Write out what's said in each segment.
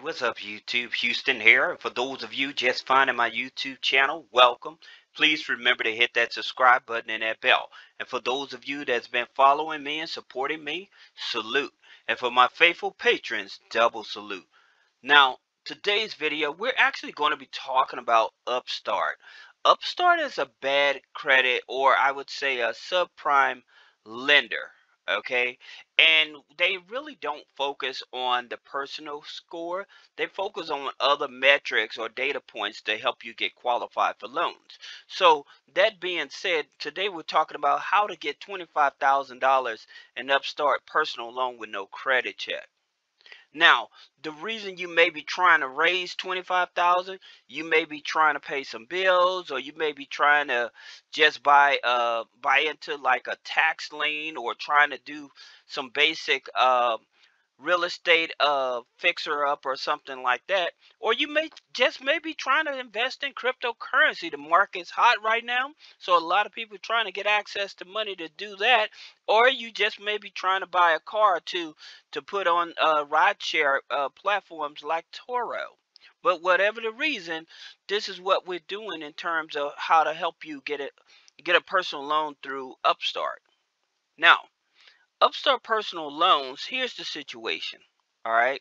What's up YouTube? Houston here. For those of you just finding my YouTube channel, welcome. Please remember to hit that subscribe button and that bell. And for those of you that's been following me and supporting me, salute. And for my faithful patrons, double salute. Now, today's video, we're actually going to be talking about Upstart. Upstart is a bad credit, or I would say a subprime lender okay? And they really don't focus on the personal score they focus on other metrics or data points to help you get qualified for loans. So that being said today we're talking about how to get $25,000 in upstart personal loan with no credit check now, the reason you may be trying to raise 25,000, you may be trying to pay some bills or you may be trying to just buy uh buy into like a tax lien or trying to do some basic uh real estate uh fixer up or something like that or you may just maybe trying to invest in cryptocurrency the market's hot right now so a lot of people trying to get access to money to do that or you just may be trying to buy a car to to put on uh rideshare uh, platforms like Turo. but whatever the reason this is what we're doing in terms of how to help you get it get a personal loan through Upstart now Upstart personal loans, here's the situation. All right.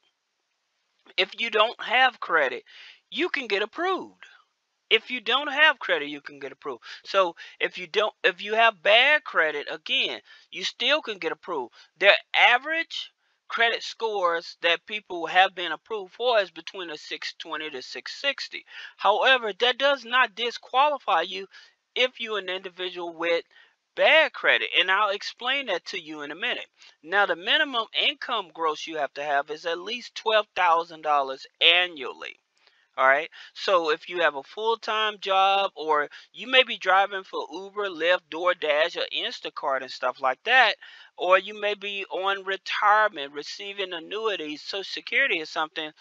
If you don't have credit, you can get approved. If you don't have credit, you can get approved. So if you don't if you have bad credit, again, you still can get approved. Their average credit scores that people have been approved for is between a 620 to 660. However, that does not disqualify you if you're an individual with bad credit and I'll explain that to you in a minute. Now the minimum income gross you have to have is at least $12,000 annually. All right. So if you have a full-time job or you may be driving for Uber, Lyft, DoorDash or Instacart and stuff like that, or you may be on retirement receiving annuities, social security or something,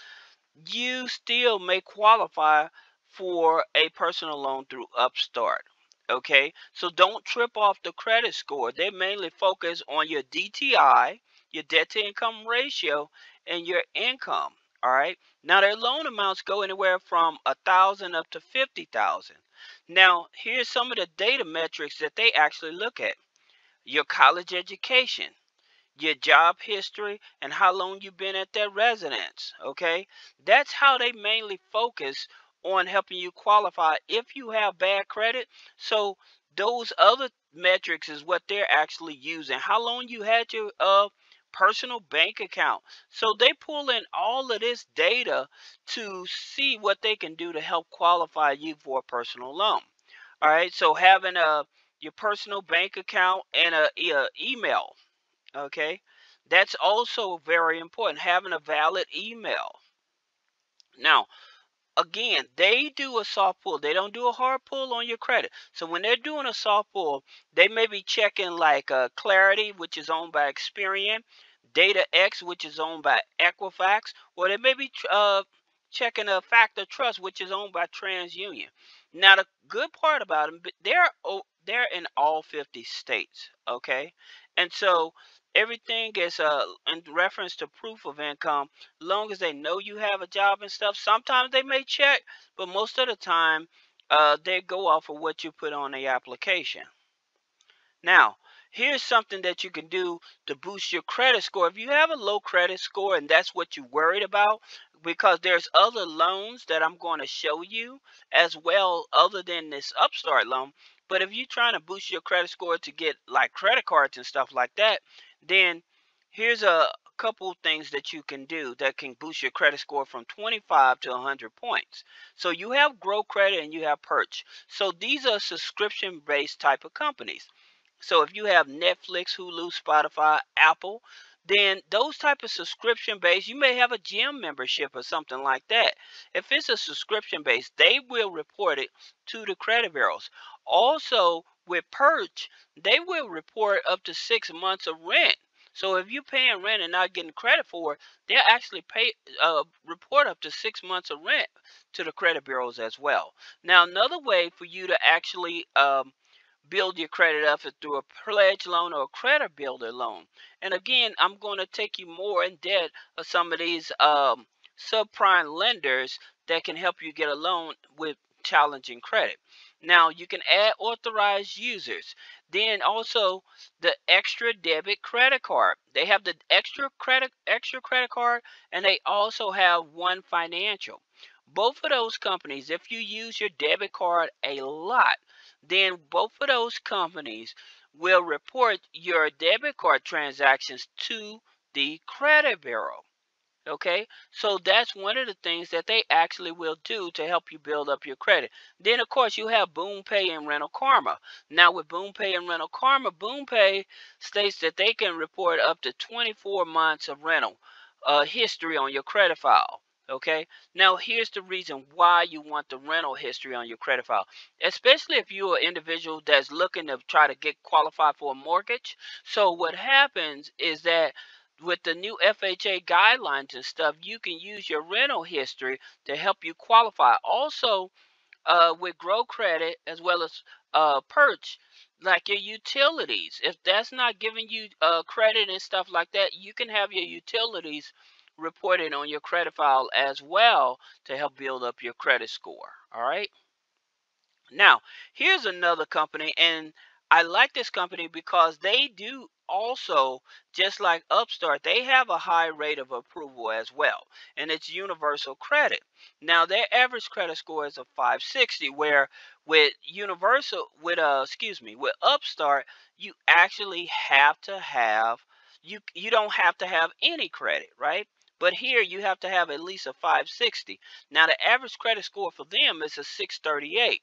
you still may qualify for a personal loan through Upstart. Okay, so don't trip off the credit score. They mainly focus on your DTI, your debt to income ratio, and your income. All right. Now their loan amounts go anywhere from a thousand up to fifty thousand. Now here's some of the data metrics that they actually look at: your college education, your job history, and how long you've been at their residence. Okay, that's how they mainly focus on helping you qualify if you have bad credit. So those other metrics is what they're actually using. How long you had your uh personal bank account. So they pull in all of this data to see what they can do to help qualify you for a personal loan. All right, so having a your personal bank account and a, a email, okay, that's also very important. Having a valid email. Now, again, they do a soft pull. They don't do a hard pull on your credit. So when they're doing a soft pull, they may be checking like uh, Clarity, which is owned by Experian, Data X, which is owned by Equifax, or they may be uh, checking a Factor Trust, which is owned by TransUnion. Now the good part about them, they're they're in all 50 states, okay, and so everything is uh in reference to proof of income long as they know you have a job and stuff sometimes they may check but most of the time uh they go off of what you put on the application. Now here's something that you can do to boost your credit score. If you have a low credit score and that's what you're worried about because there's other loans that I'm going to show you as well other than this upstart loan but if you're trying to boost your credit score to get like credit cards and stuff like that then here's a couple things that you can do that can boost your credit score from 25 to 100 points. So you have Grow Credit and you have Perch. So these are subscription-based type of companies. So if you have Netflix, Hulu, Spotify, Apple, then those type of subscription based you may have a gym membership or something like that if it's a subscription based they will report it to the credit bureaus also with Perch, they will report up to six months of rent. So if you're paying rent and not getting credit for it, they'll actually pay uh, report up to six months of rent to the credit bureaus as well. Now another way for you to actually um, build your credit up through a pledge loan or a credit builder loan. And again, I'm going to take you more in depth of some of these um, subprime lenders that can help you get a loan with challenging credit. Now you can add authorized users. Then also the extra debit credit card. They have the extra credit extra credit card and they also have one financial. Both of those companies, if you use your debit card a lot, then both of those companies will report your debit card transactions to the credit bureau. Okay, so that's one of the things that they actually will do to help you build up your credit. Then, of course, you have Boom Pay and Rental Kharma. Now, with Boom Pay and Rental Kharma, Boom Pay states that they can report up to 24 months of rental uh, history on your credit file. Okay, now here's the reason why you want the rental history on your credit file, especially if you're an individual that's looking to try to get qualified for a mortgage. So, what happens is that with the new FHA guidelines and stuff, you can use your rental history to help you qualify. Also, uh, with Grow Credit as well as uh, Perch, like your utilities, if that's not giving you uh, credit and stuff like that, you can have your utilities reported on your credit file as well to help build up your credit score. All right. Now, here's another company, and I like this company because they do also, just like Upstart, they have a high rate of approval as well, and it's Universal Credit. Now, their average credit score is a 560, where with Universal, with uh, excuse me, with Upstart, you actually have to have you you don't have to have any credit, right? But here you have to have at least a 560. Now, the average credit score for them is a 638.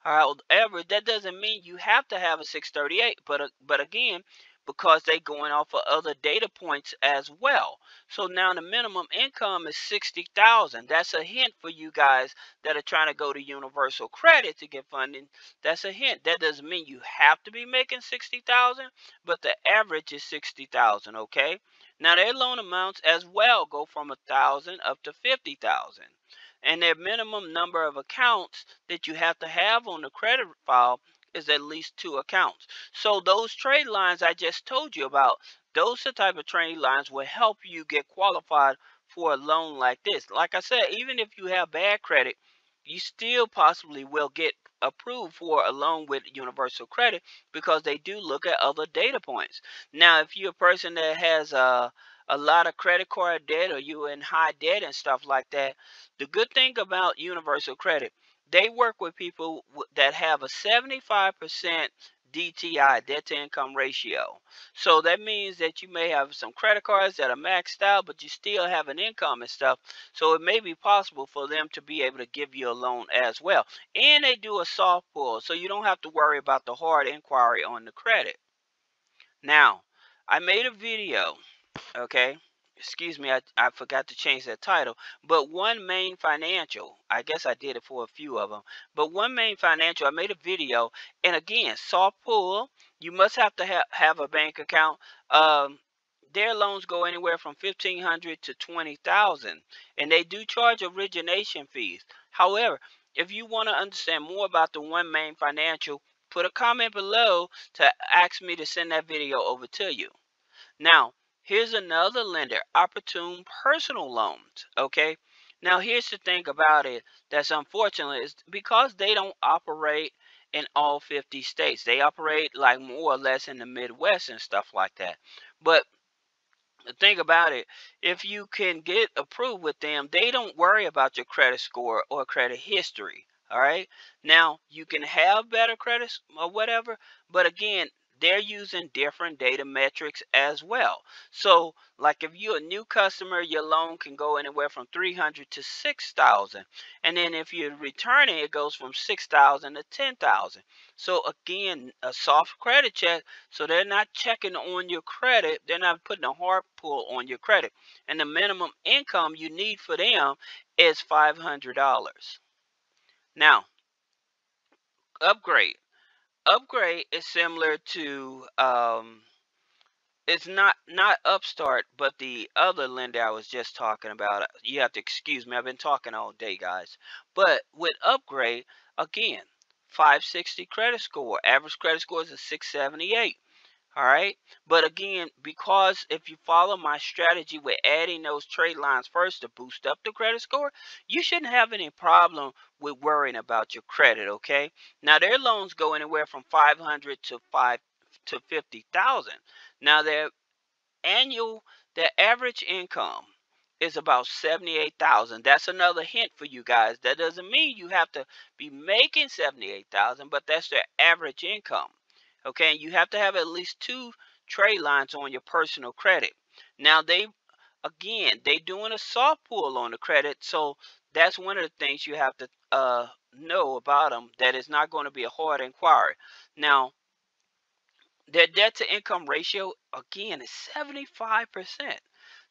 However, that doesn't mean you have to have a 638. But uh, but again, because they're going off of other data points as well. So now the minimum income is 60,000. That's a hint for you guys that are trying to go to universal credit to get funding. That's a hint. That doesn't mean you have to be making 60,000, but the average is 60,000, okay? Now their loan amounts as well go from a 1,000 up to 50,000 and their minimum number of accounts that you have to have on the credit file is at least two accounts. So those trade lines I just told you about, those are the type of trade lines will help you get qualified for a loan like this. Like I said, even if you have bad credit, you still possibly will get approved for a loan with Universal Credit because they do look at other data points. Now, if you're a person that has a a lot of credit card debt or you're in high debt and stuff like that, the good thing about Universal Credit they work with people that have a 75% DTI, debt to income ratio. So that means that you may have some credit cards that are maxed out, but you still have an income and stuff. So it may be possible for them to be able to give you a loan as well. And they do a soft pull, so you don't have to worry about the hard inquiry on the credit. Now, I made a video, okay? Excuse me, I, I forgot to change that title, but One Main Financial, I guess I did it for a few of them, but One Main Financial, I made a video, and again, soft pull, you must have to ha have a bank account. Um, their loans go anywhere from 1500 to 20000 and they do charge origination fees. However, if you want to understand more about the One Main Financial, put a comment below to ask me to send that video over to you. Now, Here's another lender, Opportun Personal Loans. Okay. Now, here's the thing about it that's unfortunate is because they don't operate in all 50 states. They operate like more or less in the Midwest and stuff like that. But the thing about it, if you can get approved with them, they don't worry about your credit score or credit history. All right. Now, you can have better credits or whatever, but again, they're using different data metrics as well. So, like if you're a new customer, your loan can go anywhere from 300 to 6,000. And then if you're returning, it goes from 6,000 to 10,000. So again, a soft credit check, so they're not checking on your credit, they're not putting a hard pull on your credit. And the minimum income you need for them is $500. Now, upgrade upgrade is similar to um, it's not not upstart but the other lender i was just talking about you have to excuse me i've been talking all day guys. But with upgrade again 560 credit score average credit score is a 678 All right. But again, because if you follow my strategy with adding those trade lines first to boost up the credit score, you shouldn't have any problem with worrying about your credit. Okay. Now their loans go anywhere from 500 to 5 to 50,000. Now their annual, their average income is about 78,000. That's another hint for you guys. That doesn't mean you have to be making 78,000, but that's their average income. Okay, you have to have at least two trade lines on your personal credit. Now they again, they doing a soft pull on the credit, so that's one of the things you have to uh, know about them. That is not going to be a hard inquiry. Now, their debt to income ratio again is 75%.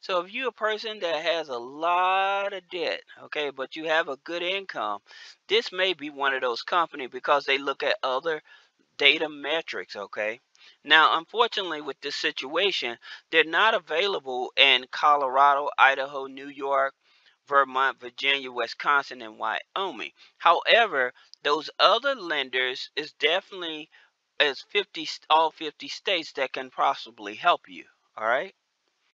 So if you're a person that has a lot of debt, okay, but you have a good income, this may be one of those companies because they look at other data metrics, okay? Now, unfortunately, with this situation, they're not available in Colorado, Idaho, New York, Vermont, Virginia, Wisconsin, and Wyoming. However, those other lenders is definitely is 50 all 50 states that can possibly help you. All right.